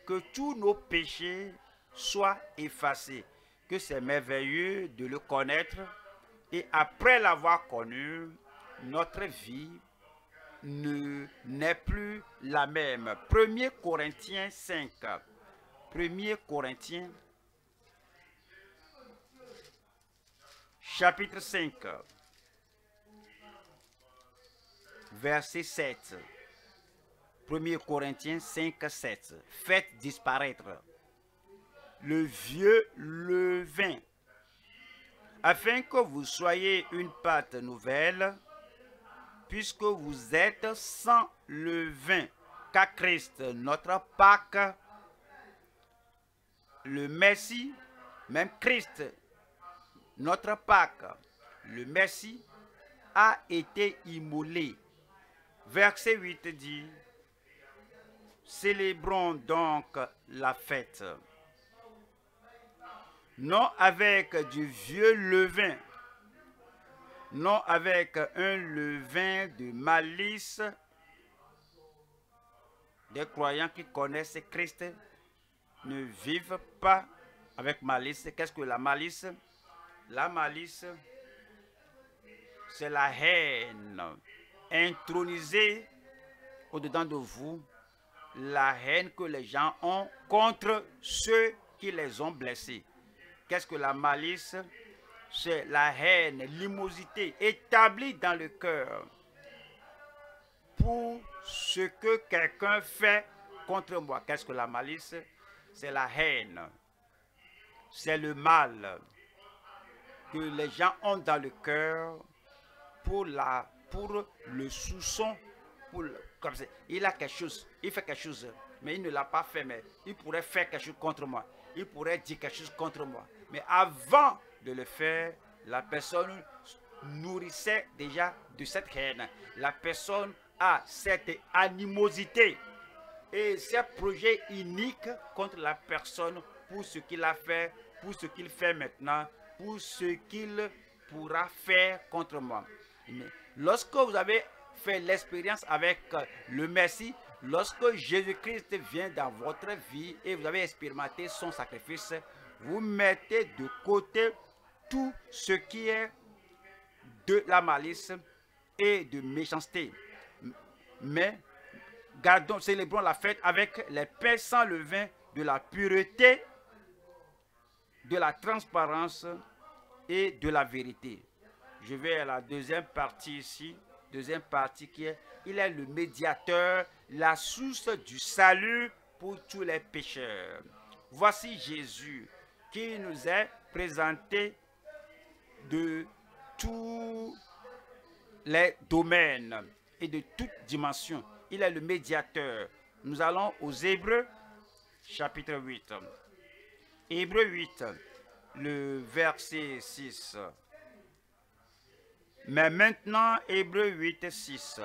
que tous nos péchés soient effacés. Que c'est merveilleux de le connaître et après l'avoir connu, notre vie ne n'est plus la même. 1 Corinthiens 5. 1 Corinthiens chapitre 5 verset 7. 1 Corinthiens 5, 7. Faites disparaître le vieux levain, afin que vous soyez une pâte nouvelle, puisque vous êtes sans levain, car Christ, notre Pâque, le Messie, même Christ, notre Pâque, le Messie, a été immolé. Verset 8 dit, Célébrons donc la fête, non avec du vieux levain, non avec un levain de malice. Des croyants qui connaissent Christ ne vivent pas avec malice. Qu'est-ce que la malice? La malice, c'est la haine intronisée au-dedans de vous, la haine que les gens ont contre ceux qui les ont blessés. Qu'est-ce que la malice? C'est la haine, l'immosité établie dans le cœur pour ce que quelqu'un fait contre moi. Qu'est-ce que la malice? C'est la haine. C'est le mal que les gens ont dans le cœur pour, la, pour le soupçon. Pour. Il a quelque chose, il fait quelque chose, mais il ne l'a pas fait, mais il pourrait faire quelque chose contre moi. Il pourrait dire quelque chose contre moi. Mais avant de le faire, la personne nourrissait déjà de cette haine. La personne a cette animosité et ces projets uniques contre la personne pour ce qu'il a fait, pour ce qu'il fait maintenant, pour ce qu'il pourra faire contre moi. Lorsque vous avez fait l'expérience avec le Messie, lorsque Jésus-Christ vient dans votre vie et vous avez expérimenté son sacrifice, vous mettez de côté tout ce qui est de la malice et de méchanceté. Mais gardons, célébrons la fête avec les pains sans levain de la pureté, de la transparence et de la vérité. Je vais à la deuxième partie ici. Deuxième partie qui est, il est le médiateur, la source du salut pour tous les pécheurs. Voici Jésus qui nous est présenté de tous les domaines et de toutes dimensions. Il est le médiateur. Nous allons aux Hébreux, chapitre 8. Hébreux 8, le verset 6. Mais maintenant, Hébreux 8, 6.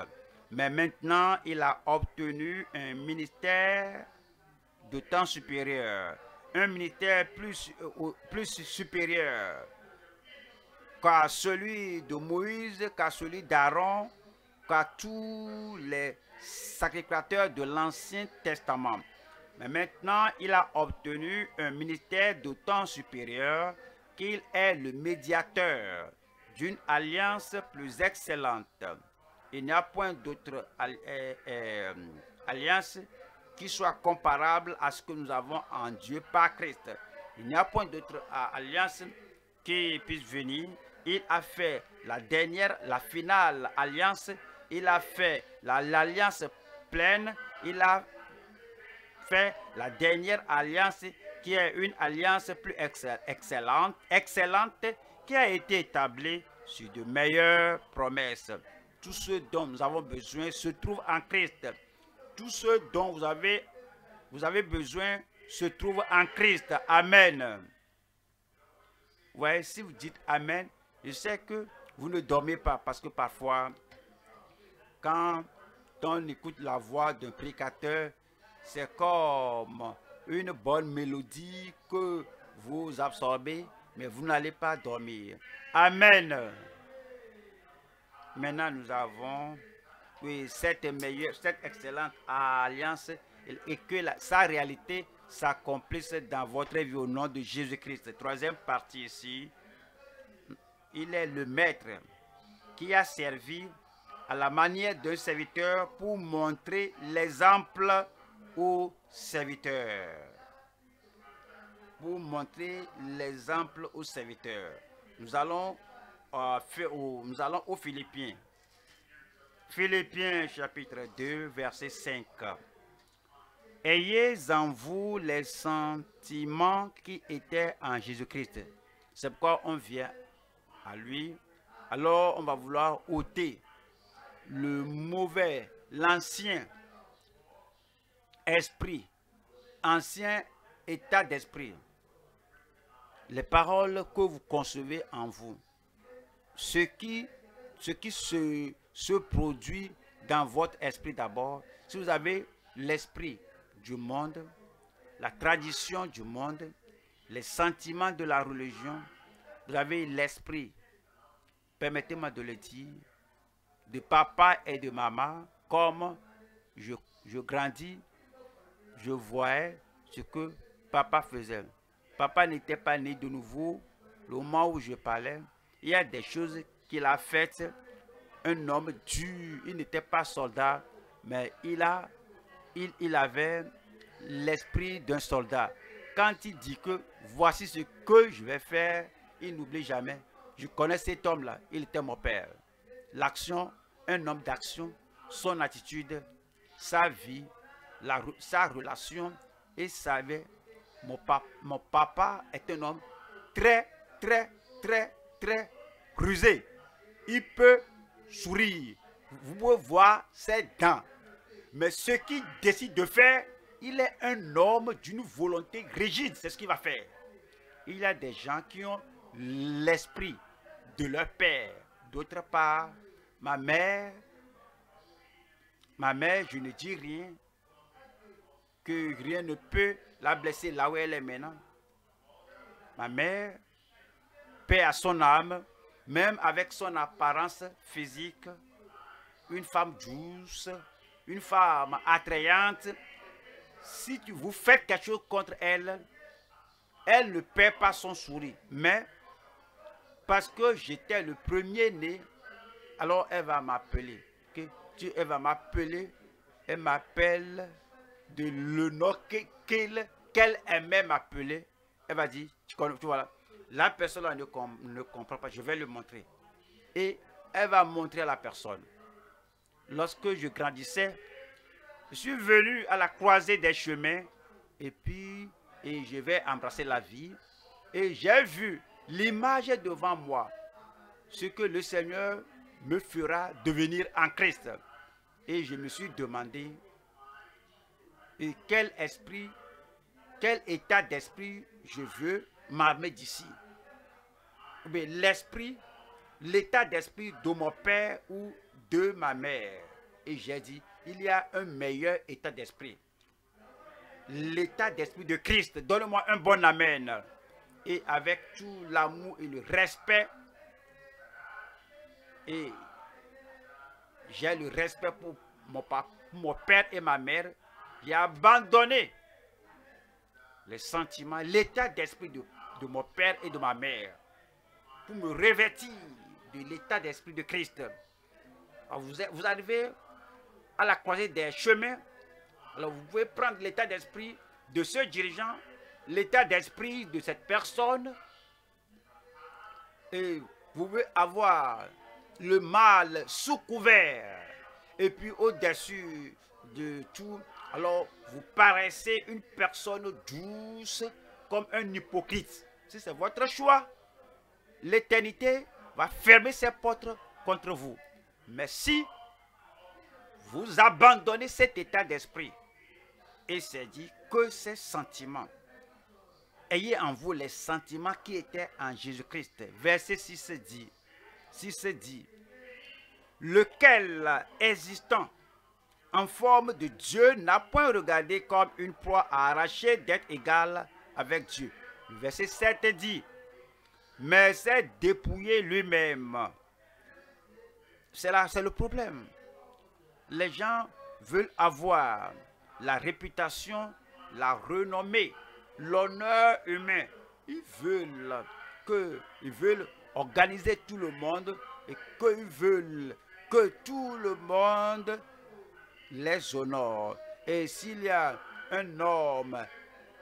Mais maintenant, il a obtenu un ministère de temps supérieur, un ministère plus, euh, plus supérieur qu'à celui de Moïse, qu'à celui d'Aaron, qu'à tous les sacrificateurs de l'Ancien Testament. Mais maintenant, il a obtenu un ministère d'autant supérieur qu'il est le médiateur d'une alliance plus excellente. Il n'y a point d'autre euh, euh, alliance qui soit comparable à ce que nous avons en Dieu par Christ. Il n'y a point d'autre euh, alliance qui puisse venir. Il a fait la dernière, la finale alliance. Il a fait l'alliance pleine. Il a fait la dernière alliance qui est une alliance plus excellente, excellente qui a été établie sur de meilleures promesses. Tout ce dont nous avons besoin se trouve en Christ. Tout ce dont vous avez, vous avez besoin se trouve en Christ. Amen. Ouais, si vous dites Amen, je sais que vous ne dormez pas parce que parfois, quand on écoute la voix d'un prédicateur, c'est comme une bonne mélodie que vous absorbez, mais vous n'allez pas dormir. Amen. Maintenant, nous avons cette meilleure, cette excellente alliance et que sa réalité s'accomplisse dans votre vie au nom de Jésus-Christ. Troisième partie ici, il est le maître qui a servi à la manière d'un serviteur pour montrer l'exemple aux serviteurs. Pour montrer l'exemple aux serviteurs. Nous allons, euh, nous allons aux Philippiens. Philippiens chapitre 2, verset 5. Ayez en vous les sentiments qui étaient en Jésus-Christ. C'est pourquoi on vient à lui. Alors on va vouloir ôter le mauvais, l'ancien esprit, ancien état d'esprit, les paroles que vous concevez en vous, ce qui, ce qui se, se produit dans votre esprit d'abord, si vous avez l'esprit du monde, la tradition du monde, les sentiments de la religion, vous avez l'esprit, permettez-moi de le dire, de papa et de maman, comme je, je grandis je voyais ce que papa faisait. Papa n'était pas né de nouveau. Le moment où je parlais, il y a des choses qu'il a faites. Un homme dur, il n'était pas soldat, mais il, a, il, il avait l'esprit d'un soldat. Quand il dit que voici ce que je vais faire, il n'oublie jamais. Je connais cet homme-là, il était mon père. L'action, un homme d'action, son attitude, sa vie, sa relation et savait, mon, papa, est un homme très, très, très, très rusé. Il peut sourire. Vous pouvez voir ses dents. Mais ce qu'il décide de faire, il est un homme d'une volonté rigide. C'est ce qu'il va faire. Il y a des gens qui ont l'esprit de leur père. D'autre part, ma mère, ma mère, je ne dis rien, que rien ne peut la blesser là où elle est maintenant. Ma mère, paix à son âme, même avec son apparence physique, une femme douce, une femme attrayante, si vous faites quelque chose contre elle, elle ne perd pas son sourire. Mais parce que j'étais le premier né, alors elle va m'appeler. Elle va m'appeler, elle m'appelle de le qu'elle aimait m'appeler, elle va dire, tu, vois la personne ne, comprend pas, je vais le montrer. Et elle va montrer à la personne. Lorsque je grandissais, je suis venu à la croisée des chemins et puis et je vais embrasser la vie. Et j'ai vu l'image devant moi, ce que le Seigneur me fera devenir en Christ. Et je me suis demandé, quel esprit, quel état d'esprit je veux m'armer d'ici. L'esprit, l'état d'esprit de mon père ou de ma mère. Et j'ai dit, il y a un meilleur état d'esprit. L'état d'esprit de Christ. Donne-moi un bon amen. Et avec tout l'amour et le respect, et j'ai le respect pour mon, mon père et ma mère, j'ai abandonné les sentiments, l'état d'esprit de, de mon père et de ma mère pour me revêtir de l'état d'esprit de Christ. vous, vous arrivez à la croisée des chemins, alors vous pouvez prendre l'état d'esprit de ce dirigeant, l'état d'esprit de cette personne, et vous pouvez avoir le mal sous couvert, et puis au-dessus de tout, alors vous paraissez une personne douce comme un hypocrite. Si c'est votre choix, l'éternité va fermer ses portes contre vous. Mais si vous abandonnez cet état d'esprit, et c'est dit que ces sentiments, ayez en vous les sentiments qui étaient en Jésus-Christ. Verset 6 dit, 6 dit, lequel existant en forme de Dieu n'a point regardé comme une proie à arracher d'être égal avec Dieu. Verset 7 dit, mais c'est dépouiller lui-même. C'est là, c'est le problème. Les gens veulent avoir la réputation, la renommée, l'honneur humain. Ils veulent que, ils veulent organiser tout le monde et qu'ils veulent que tout le monde les honore. Et s'il y a un homme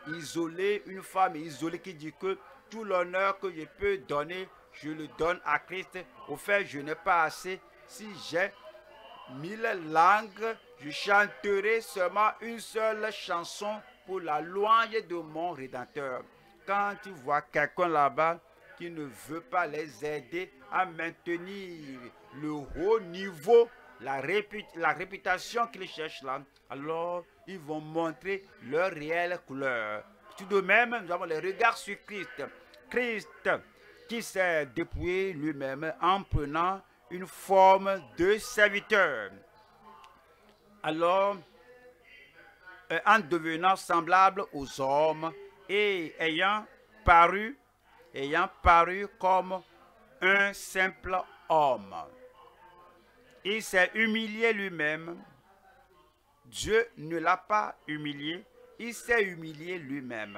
isolé, une femme isolée qui dit que tout l'honneur que je peux donner, je le donne à Christ. Au fait, je n'ai pas assez. Si j'ai mille langues, je chanterai seulement une seule chanson pour la louange de mon Rédempteur. Quand tu vois quelqu'un là-bas qui ne veut pas les aider à maintenir le haut niveau, la, réputation qu'ils cherchent là, alors ils vont montrer leur réelle couleur. Tout de même, nous avons les regards sur Christ. Christ qui s'est dépouillé lui-même en prenant une forme de serviteur. Alors, euh, en devenant semblable aux hommes et ayant paru, ayant paru comme un simple homme. Il s'est humilié lui-même. Dieu ne l'a pas humilié, il s'est humilié lui-même.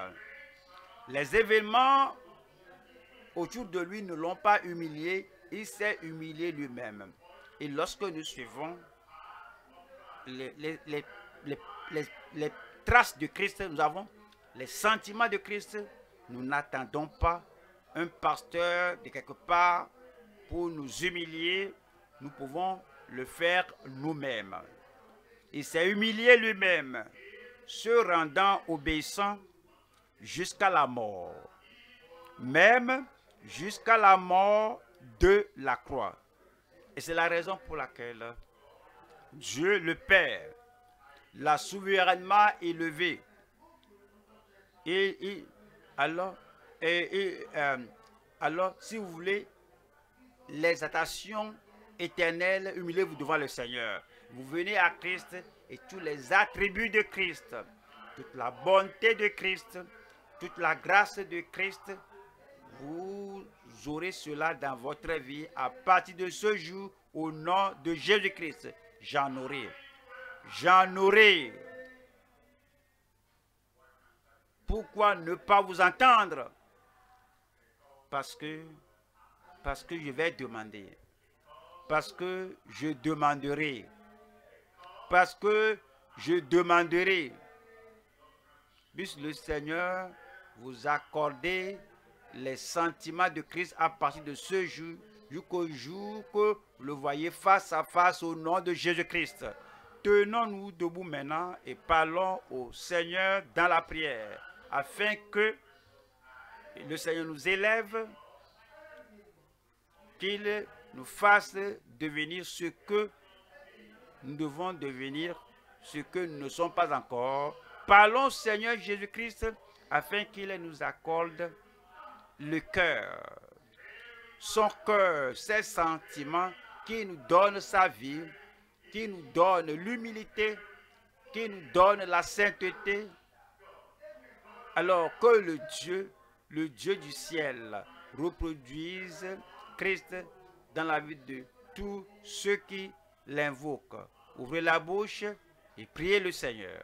Les événements autour de lui ne l'ont pas humilié, il s'est humilié lui-même. Et lorsque nous suivons les, traces de Christ, nous avons les sentiments de Christ, nous n'attendons pas un pasteur de quelque part pour nous humilier, nous pouvons le faire nous-mêmes. Il s'est humilié lui-même, se rendant obéissant jusqu'à la mort. Même jusqu'à la mort de la croix. Et c'est la raison pour laquelle Dieu le Père l'a souverainement élevé. Et, alors, et, euh, alors, si vous voulez, les éternelles, humiliez-vous devant le Seigneur. Vous venez à Christ et tous les attributs de Christ, toute la bonté de Christ, toute la grâce de Christ, vous aurez cela dans votre vie à partir de ce jour au nom de Jésus-Christ. J'en aurai. J'en aurai. Pourquoi ne pas vous entendre? Parce que parce que je vais demander. Parce que je demanderai. Parce que je demanderai. Puisse le Seigneur vous accorder les sentiments de Christ à partir de ce jour jusqu'au jour que vous le voyez face à face au nom de Jésus-Christ. Tenons-nous debout maintenant et parlons au Seigneur dans la prière afin que le Seigneur nous élève, qu'il nous fasse devenir ce que nous devons devenir, ce que nous ne sommes pas encore. Parlons Seigneur Jésus-Christ afin qu'il nous accorde le cœur, son cœur, ses sentiments qui nous donnent sa vie, qui nous donne l'humilité, qui nous donne la sainteté. Alors que le Dieu, le Dieu du ciel, reproduise Christ dans la vie de tous ceux qui l'invoquent. Ouvrez la bouche et priez le Seigneur.